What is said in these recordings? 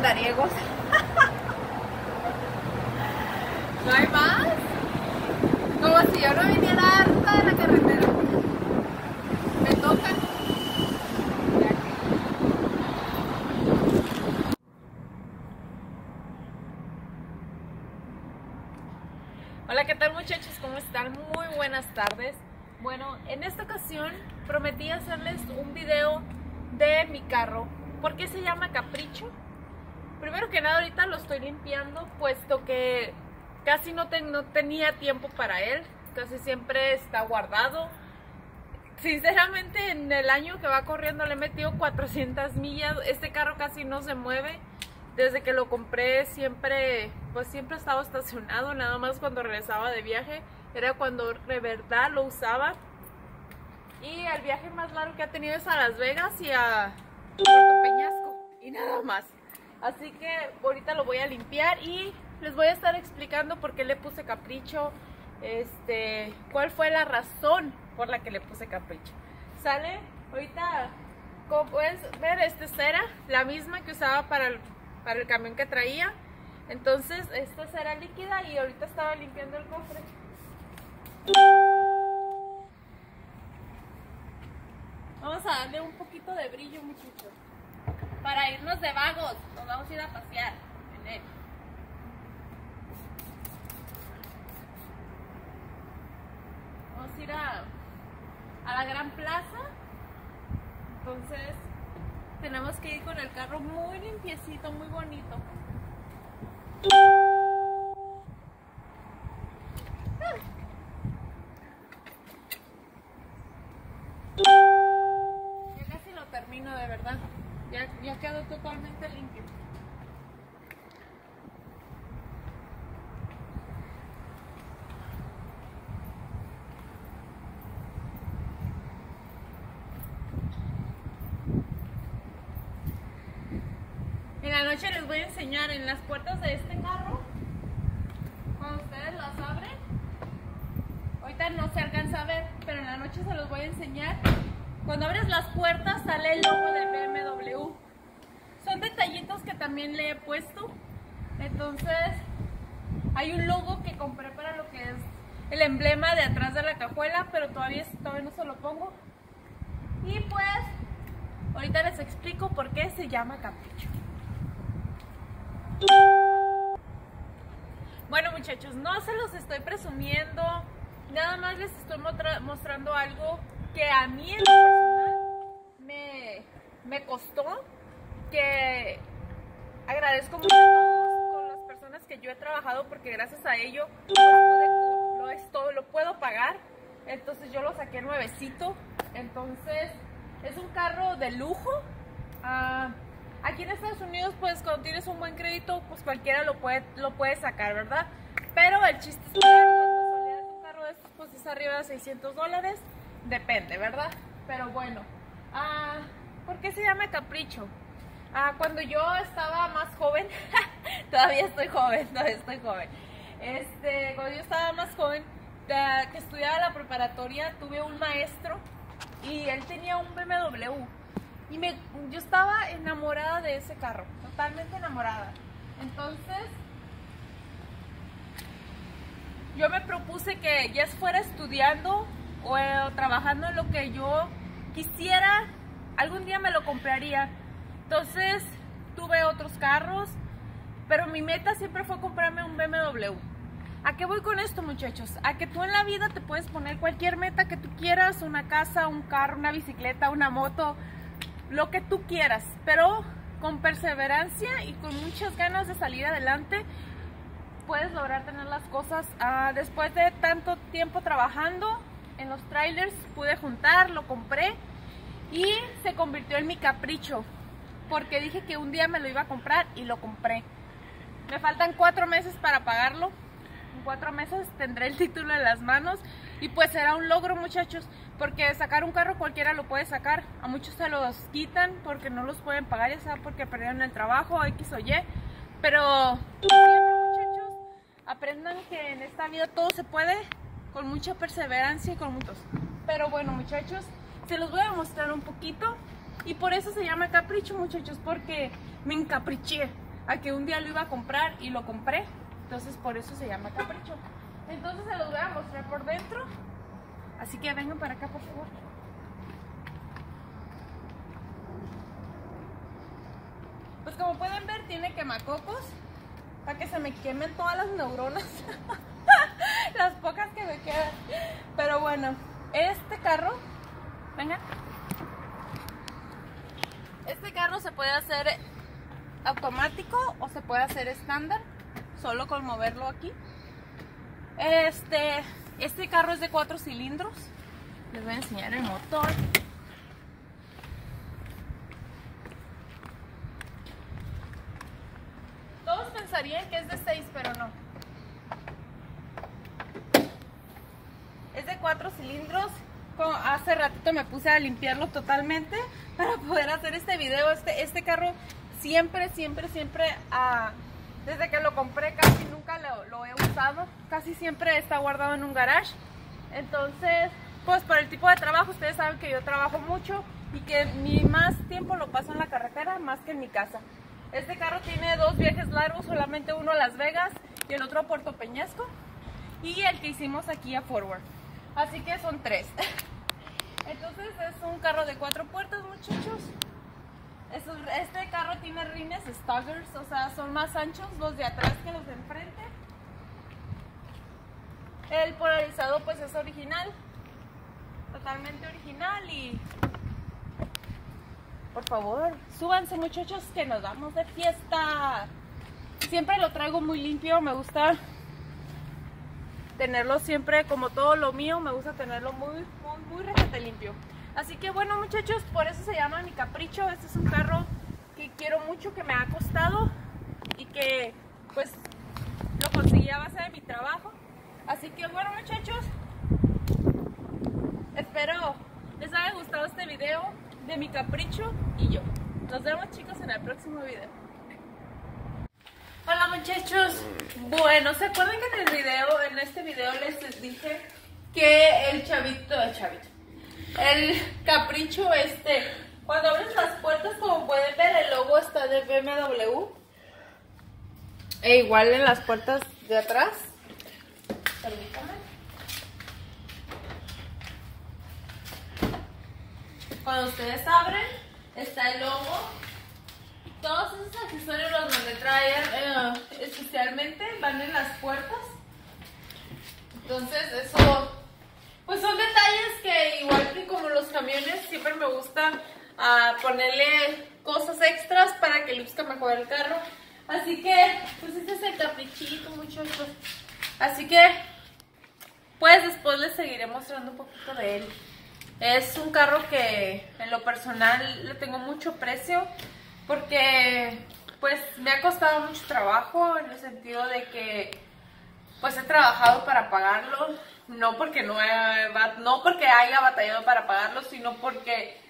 andariegos. ¿No hay más? Como si yo no viniera harta de la carretera. Me toca. Hola, ¿qué tal muchachos? ¿Cómo están? Muy buenas tardes. Bueno, en esta ocasión prometí hacerles un video de mi carro. ¿Por qué se llama Capricho? Primero que nada, ahorita lo estoy limpiando, puesto que casi no, tenía tiempo para él. Casi siempre está guardado. Sinceramente, en el año que va corriendo le he metido 400 millas. Este carro casi no se mueve desde que lo compré siempre, pues siempre estaba estacionado, nada más cuando regresaba de viaje, era cuando de verdad lo usaba. Y el viaje más largo que ha tenido es a Las Vegas y a Puerto Peñasco y nada más. Así que ahorita lo voy a limpiar y les voy a estar explicando por qué le puse capricho, este, cuál fue la razón por la que le puse capricho. Sale, ahorita, como puedes ver, esta es cera, la misma que usaba para el para el camión que traía. Entonces, esta será líquida y ahorita estaba limpiando el cofre. Vamos a darle un poquito de brillo, muchachos. Para irnos de vagos, nos vamos a ir a pasear. Vamos a ir a, a la gran plaza. Entonces, tenemos que ir con el carro muy limpiecito, muy bonito. Ya casi lo termino de verdad. Ya, ya quedó totalmente limpio. En la noche les voy a enseñar en las puertas de este carro, cuando ustedes las abren, ahorita no se alcanza a ver, pero en la noche se los voy a enseñar. Cuando abres las puertas sale el logo de BMW. Son detallitos que también le he puesto. Entonces, hay un logo que compré para lo que es el emblema de atrás de la cajuela, pero todavía, todavía no se lo pongo. Y pues, ahorita les explico por qué se llama Capricho. Bueno muchachos, no se los estoy presumiendo, nada más les estoy mostrando algo que a mí en personal me, me costó, que agradezco mucho a todos con las personas que yo he trabajado porque gracias a ello pues, lo, puedo pagar, entonces yo lo saqué nuevecito, entonces es un carro de lujo. Uh, Aquí en Estados Unidos, pues cuando tienes un buen crédito, pues cualquiera lo puede, sacar, ¿verdad? Pero el chiste es que de un carro de estos, pues es arriba de 600 dólares. Depende, ¿verdad? Pero bueno, ah, ¿por qué se llama Capricho? Ah, cuando yo estaba más joven, todavía estoy joven, todavía estoy joven. Este, cuando yo estaba más joven, que estudiaba la preparatoria, tuve un maestro y él tenía un BMW y me, yo estaba enamorada de ese carro, totalmente enamorada. Entonces, yo me propuse que ya fuera estudiando o, eh, o trabajando en lo que yo quisiera, algún día me lo compraría. Entonces, tuve otros carros, pero mi meta siempre fue comprarme un BMW. ¿A qué voy con esto, muchachos? A que tú en la vida te puedes poner cualquier meta que tú quieras, una casa, un carro, una bicicleta, una moto, lo que tú quieras, pero con perseverancia y con muchas ganas de salir adelante, puedes lograr tener las cosas. Ah, después de tanto tiempo trabajando en los trailers, pude juntar, lo compré y se convirtió en mi capricho, porque dije que un día me lo iba a comprar y lo compré. Me faltan cuatro meses para pagarlo. En cuatro meses tendré el título en las manos y pues será un logro muchachos, porque sacar un carro cualquiera lo puede sacar, a muchos se los quitan porque no los pueden pagar, ya sea porque perdieron el trabajo, X o Y, pero siempre muchachos, aprendan que en esta vida todo se puede con mucha perseverancia y con muchos. Pero bueno muchachos, se los voy a mostrar un poquito. Y por eso se llama capricho, muchachos, porque me encapriché a que un día lo iba a comprar y lo compré. Entonces por eso se llama capricho. Entonces se los voy a mostrar por dentro. Así que vengan para acá, por favor. Pues como pueden ver, tiene quemacocos para que se me quemen todas las neuronas. las pocas que me quedan. Pero bueno, este carro, venga. Carro se puede hacer automático o se puede hacer estándar, solo con moverlo aquí. Este, este carro es de cuatro cilindros. Les voy a enseñar el motor. Todos pensarían que es de 6, pero no. Es de cuatro cilindros. Como hace ratito me puse a limpiarlo totalmente para poder hacer este video. Este, este carro siempre, siempre, siempre, ah, desde que lo compré casi nunca lo, lo he usado. Casi siempre está guardado en un garage. Entonces, pues por el tipo de trabajo, ustedes saben que yo trabajo mucho y que mi más tiempo lo paso en la carretera más que en mi casa. Este carro tiene dos viajes largos, solamente uno a Las Vegas y el otro a Puerto Peñasco. Y el que hicimos aquí a Forward. Así que son tres. Entonces es un carro de cuatro puertas, muchachos. Este carro tiene rines Staggers, o sea, son más anchos los de atrás que los de enfrente. El polarizado pues es original, totalmente original y por favor, súbanse muchachos que nos vamos de fiesta. Siempre lo traigo muy limpio, me gusta tenerlo siempre como todo lo mío, me gusta tenerlo muy, muy, muy limpio. Así que bueno muchachos, por eso se llama mi capricho. Este es un carro que quiero mucho, que me ha costado y que pues lo conseguí a base de mi trabajo. Así que bueno muchachos, espero les haya gustado este video de mi capricho y yo. Nos vemos chicos en el próximo video. Hola muchachos, bueno, ¿se acuerdan que en el video, en este video les dije que el chavito, el chavito, el capricho este, cuando abres las puertas como pueden ver el logo está de BMW e igual en las puertas de atrás Permítame. Cuando ustedes abren, está el logo. Todos esos accesorios los donde traen eh, especialmente van en las puertas. Entonces eso, pues son detalles que igual que como los camiones, siempre me gusta ah, ponerle cosas extras para que luzca mejor el carro. Así que, pues este es el caprichito, muchachos. Así que, pues después les seguiré mostrando un poquito de él. Es un carro que en lo personal le tengo mucho precio porque pues me ha costado mucho trabajo en el sentido de que pues he trabajado para pagarlo, no porque no, no porque haya batallado para pagarlo, sino porque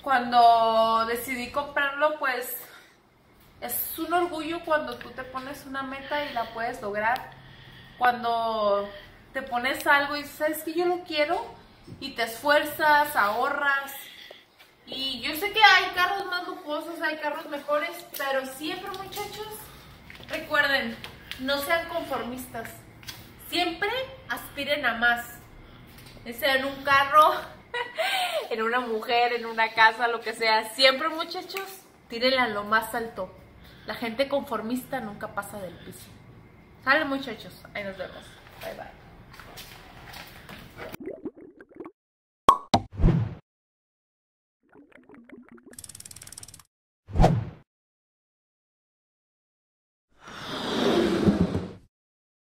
cuando decidí comprarlo pues es un orgullo cuando tú te pones una meta y la puedes lograr cuando te pones algo y sabes que yo lo quiero y te esfuerzas, ahorras. Y yo sé que hay carros más lujosos, hay carros mejores, pero siempre muchachos, recuerden, no sean conformistas. Siempre aspiren a más. Sea en un carro, en una mujer, en una casa, lo que sea. Siempre muchachos, tírenle a lo más alto. La gente conformista nunca pasa del piso. Sale muchachos, ahí nos vemos. Bye bye.